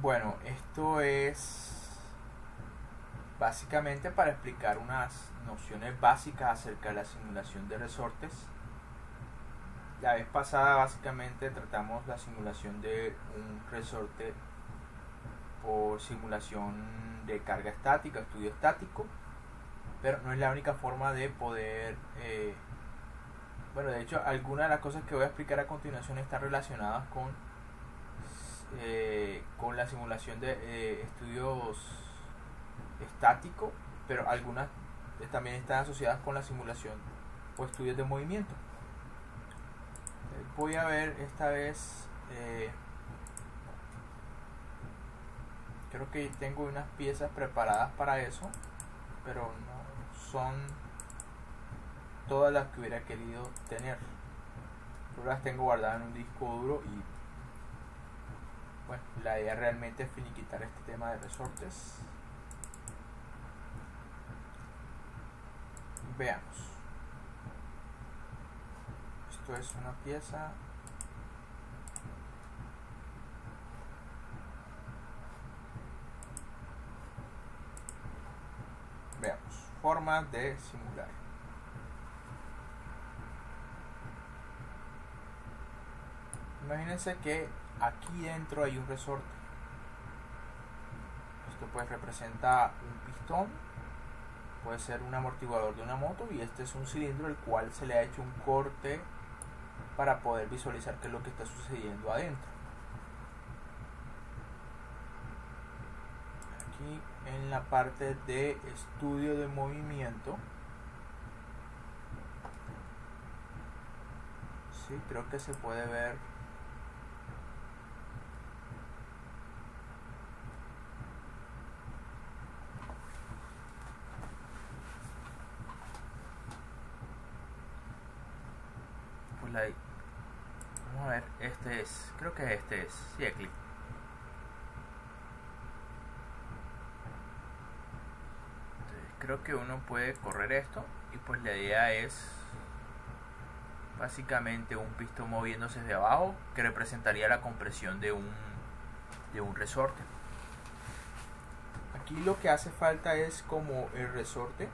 Bueno, esto es básicamente para explicar unas nociones básicas acerca de la simulación de resortes. La vez pasada básicamente tratamos la simulación de un resorte por simulación de carga estática, estudio estático, pero no es la única forma de poder... Eh, bueno, de hecho, algunas de las cosas que voy a explicar a continuación están relacionadas con, eh, con la simulación de eh, estudios estático, pero algunas también están asociadas con la simulación o estudios de movimiento. Voy a ver esta vez, creo que tengo unas piezas preparadas para eso, pero no son todas las que hubiera querido tener. Yo las tengo guardadas en un disco duro y bueno, la idea realmente es finiquitar este tema de resortes. Veamos. Esto es una pieza Veamos, forma de simular. Imagínense que aquí dentro hay un resorte. Esto pues representa un pistón, puede ser un amortiguador de una moto y este es un cilindro el cual se le ha hecho un corte para poder visualizar qué es lo que está sucediendo adentro. Aquí en la parte de estudio de movimiento sí, creo que se puede ver Vamos a ver, este creo que este es, sí, clic. creo que uno puede correr esto y pues la idea es básicamente un pistón moviéndose de abajo que representaría la compresión de un de un resorte aquí lo que hace falta es como el resorte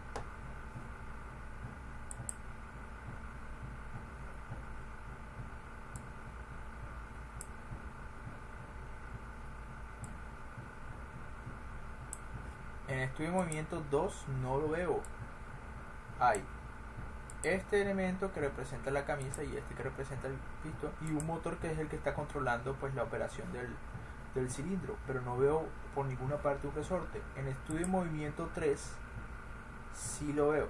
en estudio de movimiento 2 no lo veo. Hay este elemento que representa la camisa y este que representa el pistón y un motor que es el que está controlando pues la operación del, del cilindro, pero no veo por ninguna parte un resorte. En estudio de movimiento 3 sí lo veo.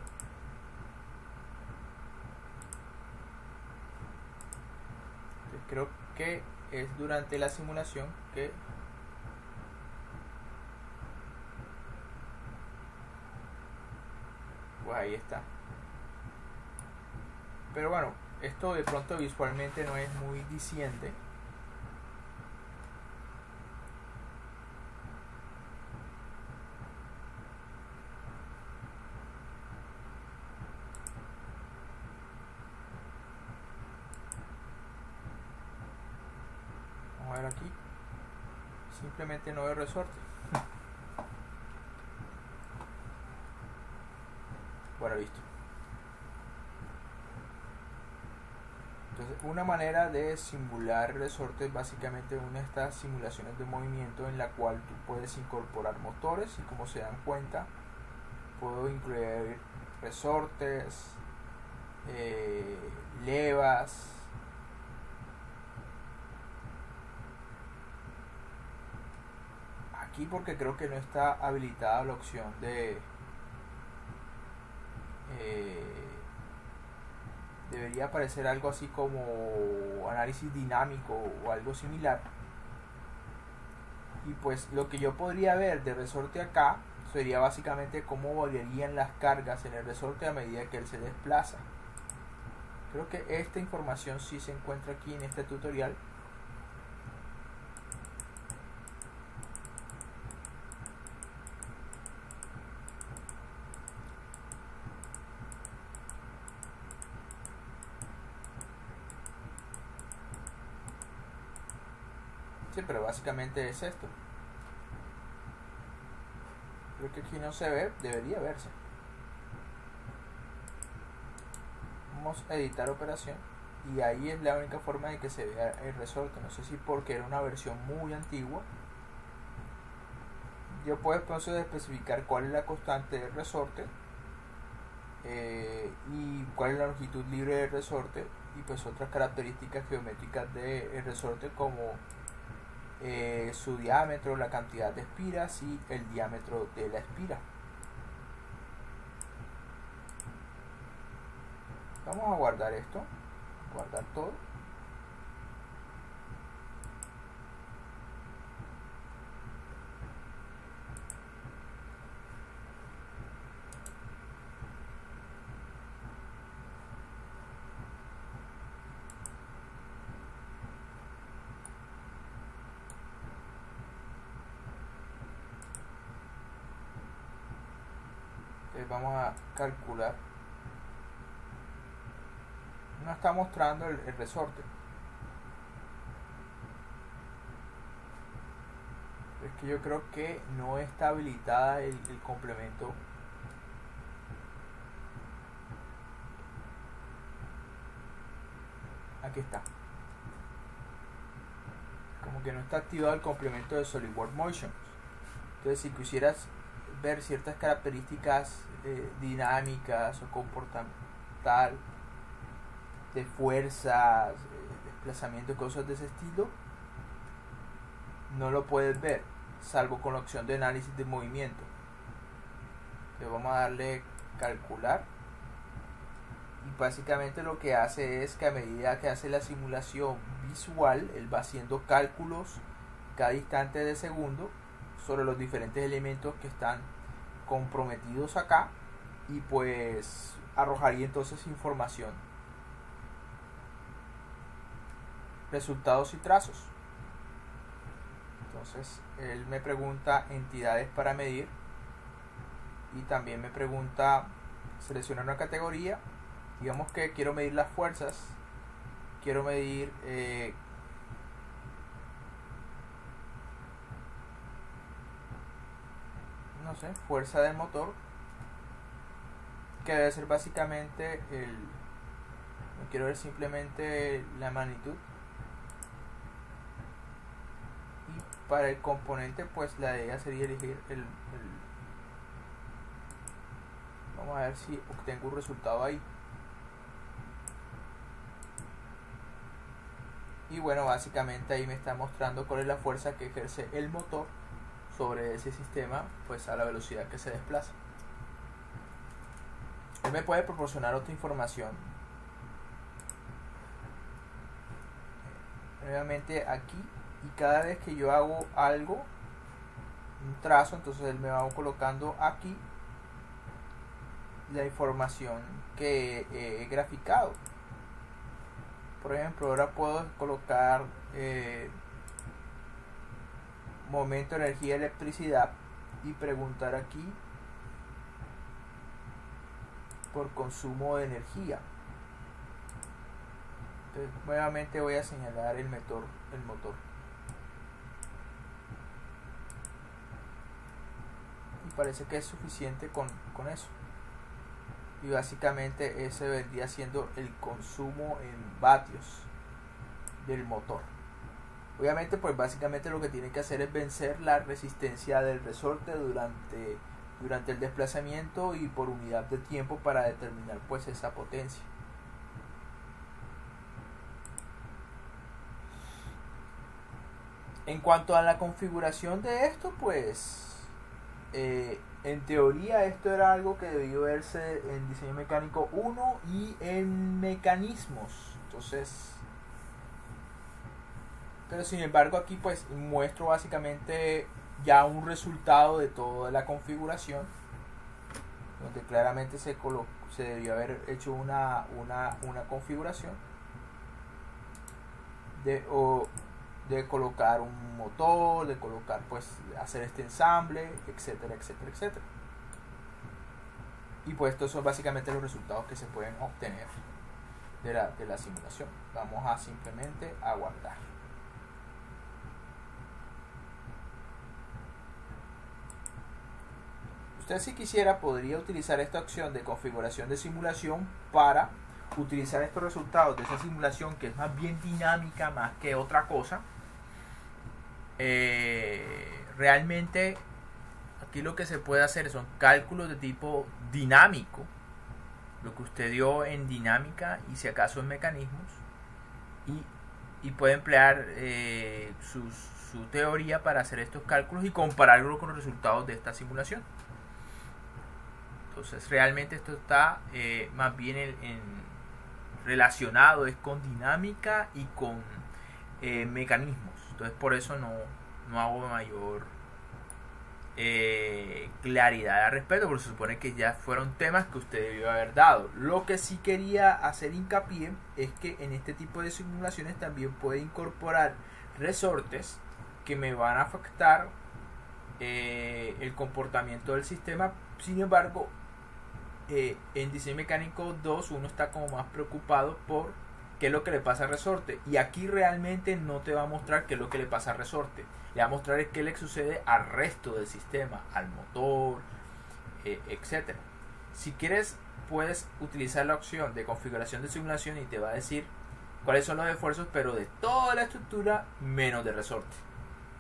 creo que es durante la simulación que ahí está. Pero bueno, esto de pronto visualmente no es muy diciente. Vamos a ver aquí. Simplemente no veo resorte. Bueno, listo. Entonces, una de simular resortes básicamente una de estas simulaciones de movimiento en la cual tú puedes incorporar motores y como se dan cuenta, puedo incluir resortes, eh, levas, aquí porque creo que no está habilitada la opción de eh, debería aparecer algo así como análisis dinámico o algo similar. Y pues lo que yo podría ver de resorte acá sería básicamente cómo variarían las cargas en el resorte a medida que él se desplaza. Creo que esta información sí se encuentra aquí en este tutorial pero básicamente es esto. creo que aquí no se ve debería verse. Vamos a editar operación. Y ahí es la única forma de que se vea el resorte. No sé si porque era una versión muy antigua. Yo puedo entonces especificar cuál es la constante del resorte eh, y cuál es la longitud libre del resorte y pues otras características geométricas del resorte como eh, su diámetro, la cantidad de espiras y el diámetro de la espira. Vamos a guardar esto, guardar todo. Vamos a calcular no está mostrando el, resorte. Es que yo creo que no está habilitada el, el complemento. Aquí está. Como que no está activado el complemento de SolidWorks Motion. Entonces si quisieras ciertas características eh, dinámicas o comportamental de fuerzas, eh, desplazamiento cosas de ese estilo, no lo puedes ver, salvo con la opción de análisis de movimiento. Le vamos a darle calcular y básicamente lo que hace es que a medida que hace la simulación visual, él va haciendo cálculos cada instante de segundo sobre los diferentes elementos que están comprometidos acá y pues arrojaría entonces información. Resultados y trazos. Entonces él me pregunta entidades para medir y también me pregunta selecciona una categoría. Digamos que quiero medir las fuerzas quiero medir eh, fuerza del motor, que debe ser básicamente el, quiero ver simplemente la magnitud. Y para el componente, pues la idea sería elegir el, el vamos a ver si obtengo un resultado ahí. Y bueno, básicamente ahí me está mostrando cuál es la fuerza que ejerce el motor sobre ese sistema pues a la velocidad que se desplaza. Él me puede proporcionar otra información. Nuevamente aquí y cada vez que yo hago algo, un trazo, entonces él me va colocando aquí la información que he graficado. Por ejemplo, ahora puedo colocar eh, momento, energía, electricidad y preguntar aquí por consumo de energía. Nuevamente voy a señalar el motor, el motor. Y parece que es suficiente con, con eso. Y básicamente ese vendría siendo el consumo en vatios del motor. Obviamente, pues básicamente lo que tiene que hacer es vencer la resistencia del resorte durante, durante el desplazamiento y por unidad de tiempo para determinar pues esa potencia. En cuanto a la configuración de esto, pues eh, en teoría esto era algo que debió verse en diseño mecánico 1 y en mecanismos. Entonces, pero sin embargo aquí pues muestro básicamente ya un resultado de toda la configuración donde claramente se, se debió haber hecho una, una, una configuración de, o de colocar un motor, de colocar pues hacer este ensamble, etcétera, etcétera, etcétera. Y pues estos son básicamente los resultados que se pueden obtener de la, de la simulación. Vamos a simplemente aguardar. Usted si quisiera podría utilizar esta opción de configuración de simulación para utilizar estos resultados de esa simulación que es más bien dinámica más que otra cosa. Eh, realmente aquí lo que se puede hacer son cálculos de tipo dinámico, lo que usted dio en dinámica y si acaso en mecanismos, y, puede emplear eh, su teoría para hacer estos cálculos y compararlo con los resultados de esta simulación. Entonces realmente esto está eh, más bien en, relacionado es con dinámica y con eh, mecanismos. Entonces por eso no, no hago mayor eh, claridad al respecto, porque se supone que ya fueron temas que usted debió haber dado. Lo que sí quería hacer hincapié es que en este tipo de simulaciones también puede incorporar resortes que me van a afectar el comportamiento del sistema. Sin embargo, eh, en diseño mecánico 2 uno está como más preocupado por qué es lo que le pasa al resorte. Y aquí realmente no te va a mostrar qué es lo que le pasa al resorte. Le va a mostrar qué le sucede al resto del sistema, al motor, eh, etc. Si quieres, puedes utilizar la opción de configuración de simulación y te va a decir cuáles son los esfuerzos, pero de toda la estructura menos de resorte.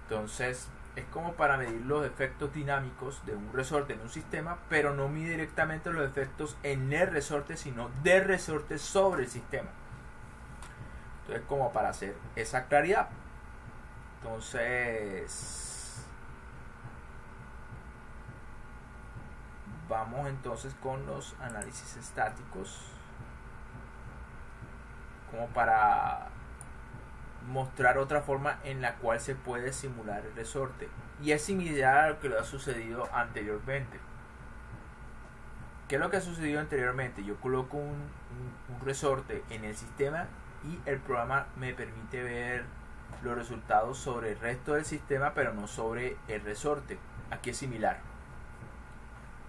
Entonces, es como para medir los efectos dinámicos de un resorte en un sistema, pero no mide directamente los efectos en el resorte, sino de resorte sobre el sistema. Entonces, como para hacer esa claridad. Entonces, vamos entonces con los análisis estáticos. Como para mostrar otra forma en la cual se puede simular el resorte. Y es similar a lo que lo ha sucedido anteriormente. ¿Qué es lo que ha sucedido anteriormente? Yo coloco un, resorte en el sistema y el programa me permite ver los resultados sobre el resto del sistema, pero no sobre el resorte. Aquí es similar.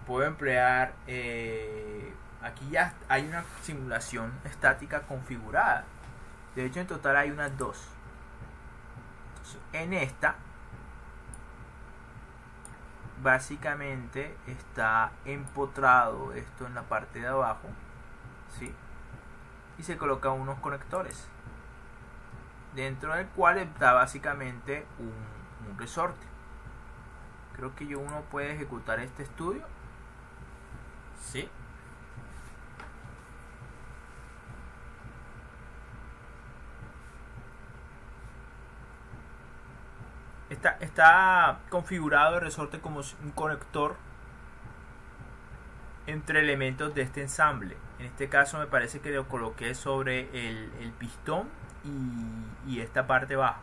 Puedo emplear, eh, aquí ya hay una simulación estática configurada de hecho, en total hay unas dos. en esta, básicamente está empotrado esto en la parte de abajo. ¿sí? Y se colocan unos conectores. Dentro del cual está básicamente un, un resorte. Creo que yo uno puede ejecutar este estudio. ¿Sí? Está, está configurado el resorte como un conector entre elementos de este ensamble. En este caso me parece que lo coloqué sobre el, el pistón y, y esta parte baja.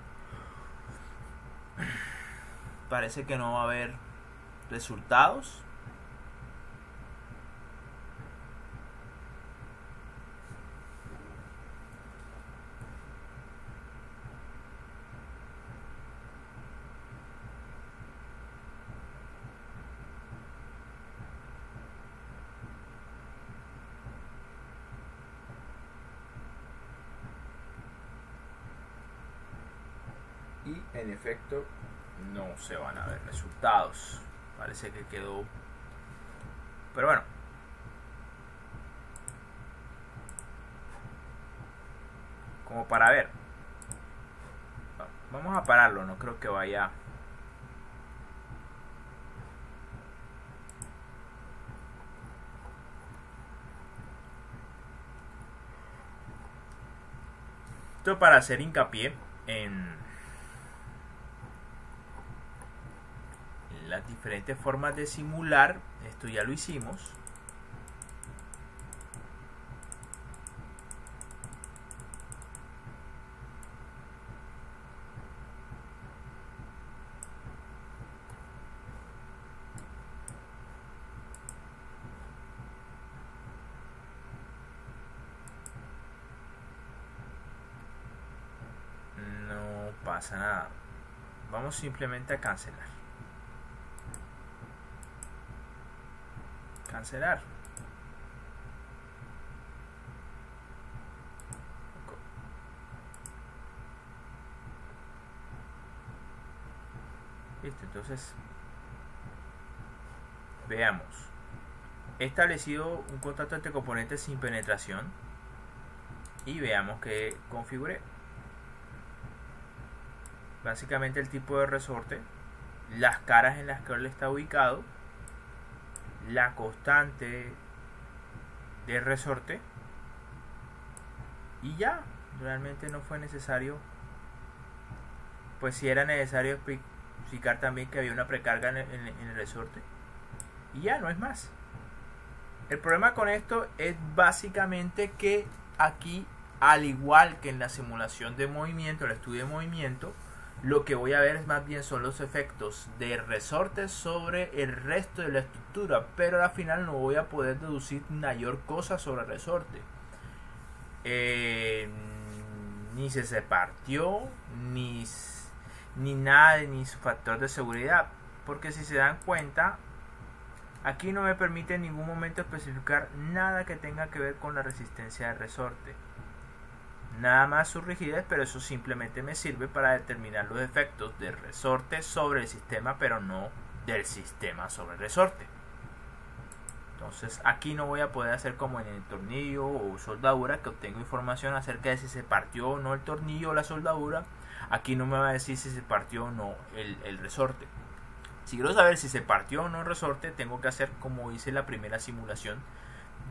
Parece que no va a haber resultados. en no se van a ver resultados. Parece que quedó... Pero bueno. Como para ver. Vamos a pararlo, no creo que vaya... Esto para hacer hincapié en las diferentes formas de simular, esto ya lo hicimos. No pasa nada. Vamos simplemente a cancelar. Cancelar. Entonces Veamos. He establecido un contacto entre componentes sin penetración y veamos que configuré. Básicamente el tipo de resorte, las caras en las que él está ubicado, la constante de resorte. Y ya, realmente no fue necesario, pues si era necesario explicar también que había una precarga en el, resorte. Y ya, no es más. El problema con esto es básicamente que aquí, al igual que en la simulación de movimiento, el estudio de movimiento, lo que voy a ver es más bien son los efectos de resorte sobre el resto de la estructura, pero al final no voy a poder deducir mayor cosa sobre el resorte. Eh, ni se se partió, ni, ni nada, ni su factor de seguridad, porque si se dan cuenta, aquí no me permite en ningún momento especificar nada que tenga que ver con la resistencia de resorte nada más su rigidez, pero eso simplemente me sirve para determinar los efectos del resorte sobre el sistema, pero no del sistema sobre el resorte. Entonces aquí no voy a poder hacer como en el tornillo o soldadura que obtengo información acerca de si se partió o no el tornillo o la soldadura. Aquí no me va a decir si se partió o no el, el resorte. Si quiero saber si se partió o no el resorte, tengo que hacer como hice la primera simulación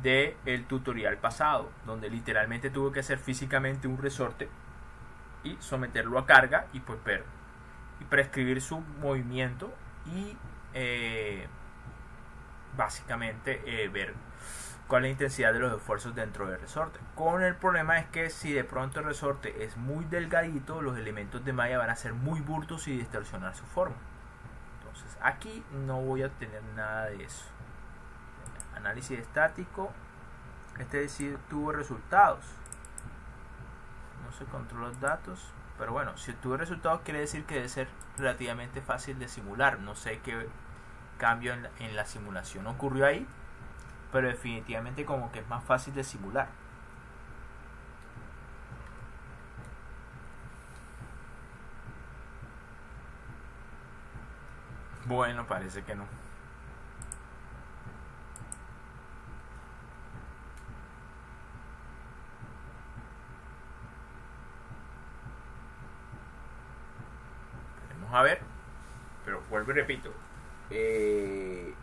del el tutorial pasado, donde literalmente tuve que hacer físicamente un resorte y someterlo a carga y pues ver y prescribir su movimiento y eh, básicamente eh, ver cuál es la intensidad de los esfuerzos dentro del resorte. Con el problema es que si de pronto el resorte es muy delgadito, los elementos de malla van a ser muy burtos y distorsionar su forma. Entonces aquí no voy a tener nada de eso análisis estático este decir tuvo resultados. No se controla los datos pero bueno si tuvo resultados quiere decir que debe ser relativamente fácil de simular. No sé qué cambio en la, simulación ocurrió ahí pero definitivamente como que es más fácil de simular. Bueno parece que no a ver, pero vuelvo y repito, eh,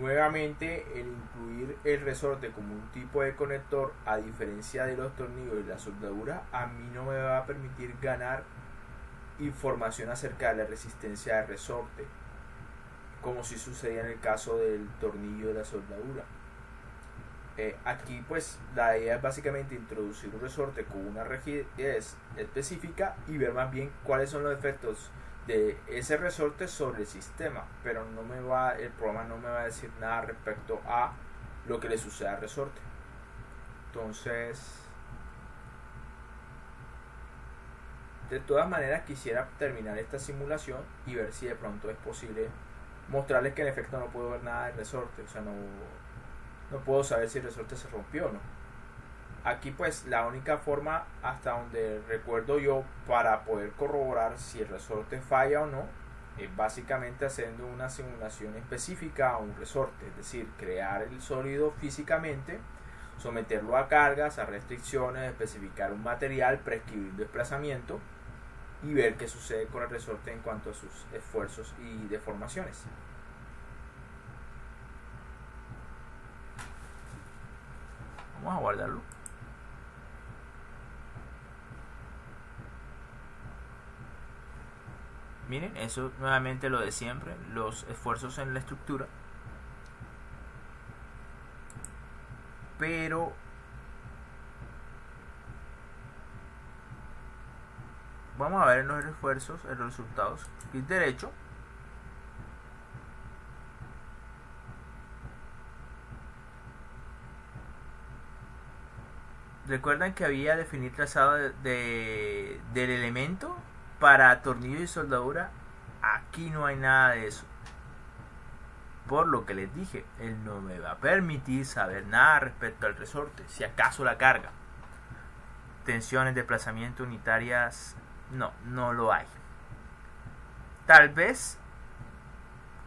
nuevamente el incluir el resorte como un tipo de conector, a diferencia de los tornillos y la soldadura, a mí no me va a permitir ganar información acerca de la resistencia de resorte, como si sucedía en el caso del tornillo de la soldadura. Eh, aquí pues la idea es básicamente introducir un resorte con una rigidez específica y ver más bien cuáles son los efectos de ese resorte sobre el sistema, pero no me va, el programa no me va a decir nada respecto a lo que le sucede al resorte. Entonces, de todas maneras quisiera terminar esta simulación y ver si de pronto es posible mostrarles que en efecto no puedo ver nada del resorte, o sea, no, no puedo saber si el resorte se rompió o no aquí pues la única forma hasta donde recuerdo yo para poder corroborar si el resorte falla o no es básicamente haciendo una simulación específica a un resorte, es decir, crear el sólido físicamente, someterlo a cargas, a restricciones, especificar un material, prescribir desplazamiento y ver qué sucede con el resorte en cuanto a sus esfuerzos y deformaciones. Vamos a guardarlo. Miren, eso nuevamente lo de siempre, los esfuerzos en la estructura. Pero vamos a ver en los esfuerzos, los resultados. Clic derecho. Recuerdan que había definir trazado de, del elemento para tornillo y soldadura, aquí no hay nada de eso. Por lo que les dije, él no me va a permitir saber nada respecto al resorte, si acaso la carga. Tensiones, desplazamiento unitarias, no, no lo hay. Tal vez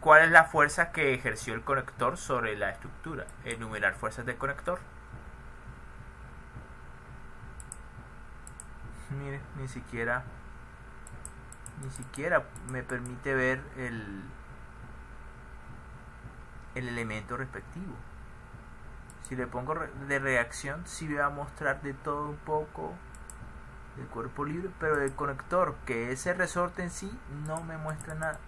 ¿Cuál es la fuerza que ejerció el conector sobre la estructura? Enumerar fuerzas del conector. Mire, ni siquiera ni siquiera me permite ver el el elemento respectivo. Si le pongo de reacción, sí voy a mostrar de todo un poco del cuerpo libre, pero del conector, que ese resorte en sí no me muestra nada.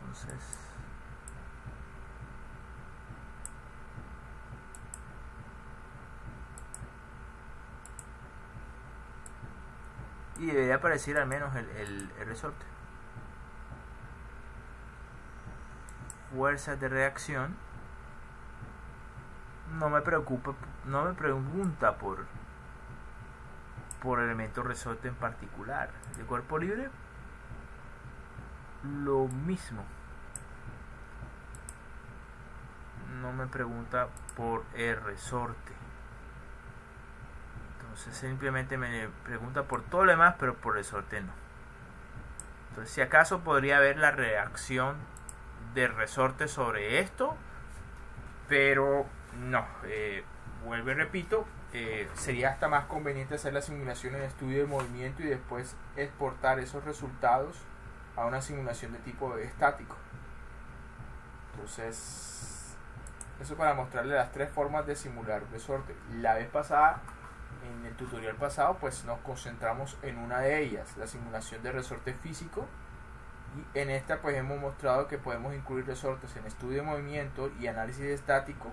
Entonces, y debería aparecer al menos el, el resorte. Fuerzas de reacción. No me preocupa, no me pregunta por por elemento resorte en particular. De cuerpo libre, lo mismo. No me pregunta por el resorte. Simplemente me pregunta por todo lo demás, pero por resorte no. Entonces si acaso podría haber la reacción de resorte sobre esto, pero no. Eh, vuelvo y repito, eh, sería hasta más conveniente hacer la simulación en estudio de movimiento y después exportar esos resultados a una simulación de tipo estático. Entonces, eso para mostrarle las tres formas de simular resorte. La vez pasada, en el tutorial pasado, pues nos concentramos en una de ellas, la simulación de resorte físico. Y en esta pues hemos mostrado que podemos incluir resortes en estudio de movimiento y análisis estático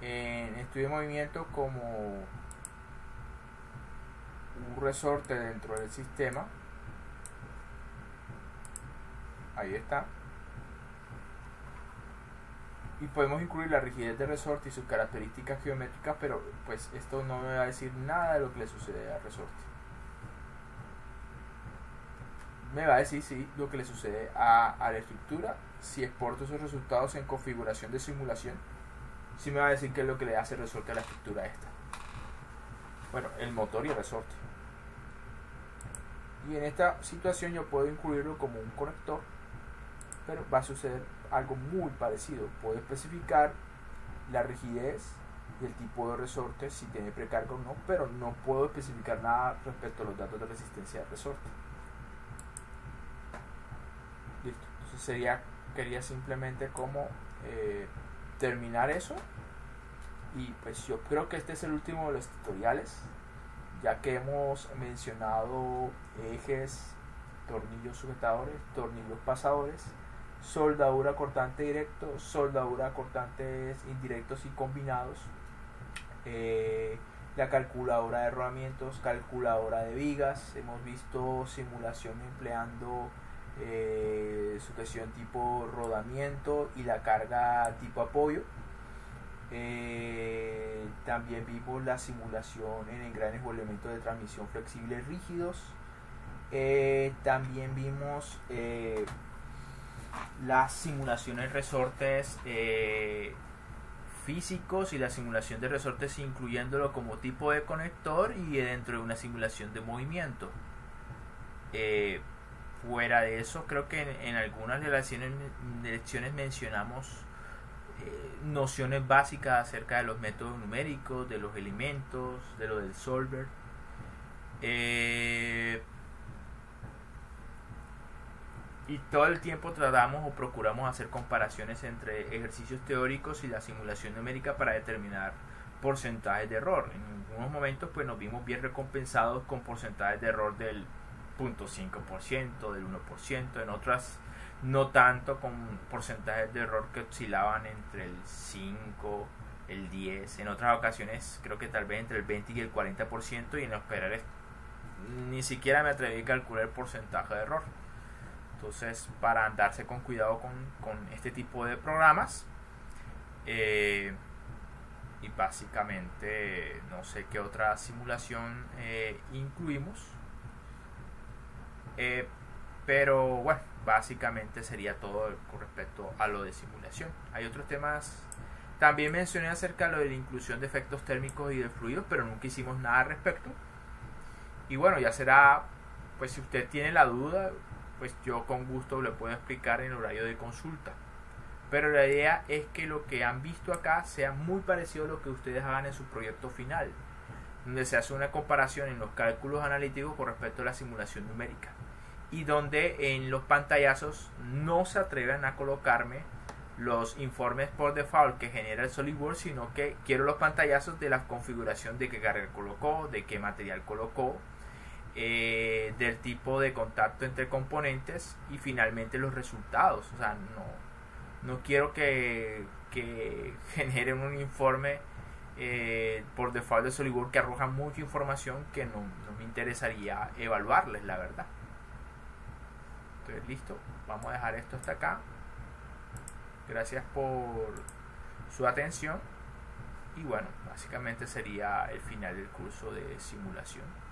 en estudio de movimiento como un resorte dentro del sistema ahí está y podemos incluir la rigidez del resorte y sus características geométricas pero pues esto no me va a decir nada de lo que le sucede al resorte me va a decir sí lo que le sucede a, a la estructura si exporto esos resultados en configuración de simulación si me va a decir qué es lo que le hace resorte a la estructura esta. Bueno, el motor y el resorte. Y en esta situación yo puedo incluirlo como un conector, pero va a suceder algo muy parecido. Puedo especificar la rigidez y el tipo de resorte, si tiene precarga o no, pero no puedo especificar nada respecto a los datos de resistencia del resorte. Listo. Entonces sería, quería simplemente eh, terminar eso. Y pues yo creo que este es el último de los tutoriales, ya que hemos mencionado ejes, tornillos sujetadores, tornillos pasadores, soldadura cortante directo, soldadura cortantes indirectos y combinados, eh, la calculadora de rodamientos, calculadora de vigas, hemos visto simulación empleando eh, sujeción tipo rodamiento y la carga tipo apoyo. Eh, también vimos la simulación en engranes o elementos de transmisión flexibles rígidos. Eh, también vimos las simulaciones resortes físicos y la simulación de resortes incluyéndolo como tipo de conector y dentro de una simulación de movimiento fuera de eso, creo que en, algunas de las lecciones mencionamos eh, nociones básicas acerca de los métodos numéricos, de los elementos, de lo del solver. Eh, y todo el tiempo tratamos o procuramos hacer comparaciones entre ejercicios teóricos y la simulación numérica para determinar porcentajes de error. En algunos momentos pues nos vimos bien recompensados con porcentajes de error del 0.5%, del 1%, en otras no tanto con porcentajes de error que oscilaban entre el 5, el 10, en otras ocasiones creo que tal vez entre el 20 y el 40% y en los perales ni siquiera me atreví a calcular el porcentaje de error. Entonces, para andarse con cuidado con, con este tipo de programas, eh, y básicamente no sé qué otra simulación eh, incluimos eh, pero bueno, básicamente sería todo con respecto a lo de simulación. Hay otros temas. También mencioné acerca de lo de la inclusión de efectos térmicos y de fluidos, pero nunca hicimos nada al respecto. Y bueno, ya será, pues si usted tiene la duda, pues yo con gusto le puedo explicar en horario de consulta. Pero la idea es que lo que han visto acá sea muy parecido a lo que ustedes hagan en su proyecto final, donde se hace una comparación en los cálculos analíticos con respecto a la simulación numérica y donde en los pantallazos no se atreven a colocarme los informes por default que genera el SolidWorks, sino que quiero los pantallazos de la configuración de qué carga colocó, de qué material colocó, eh, del tipo de contacto entre componentes y finalmente los resultados. O sea, no, no quiero que, que generen un informe eh, por default de SolidWorks que arroja mucha información que no, no me interesaría evaluarles, la verdad. Entonces, listo, vamos a dejar esto hasta acá. Gracias por su atención. Y bueno, básicamente sería el final del curso de simulación.